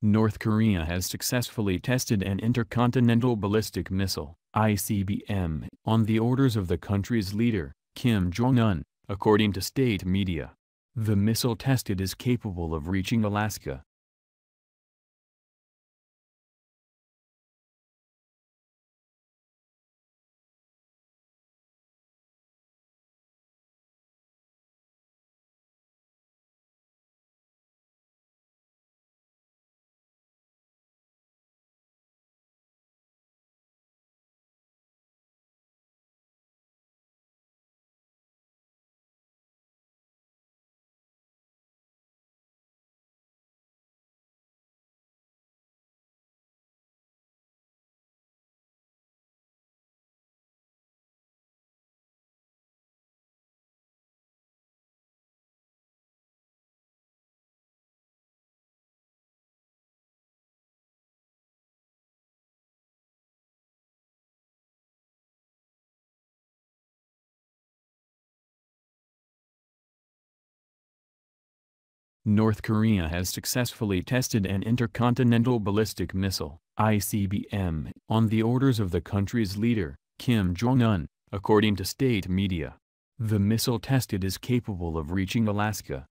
North Korea has successfully tested an intercontinental ballistic missile, ICBM, on the orders of the country's leader, Kim Jong-un, according to state media. The missile tested is capable of reaching Alaska. North Korea has successfully tested an intercontinental ballistic missile, ICBM, on the orders of the country's leader, Kim Jong-un, according to state media. The missile tested is capable of reaching Alaska.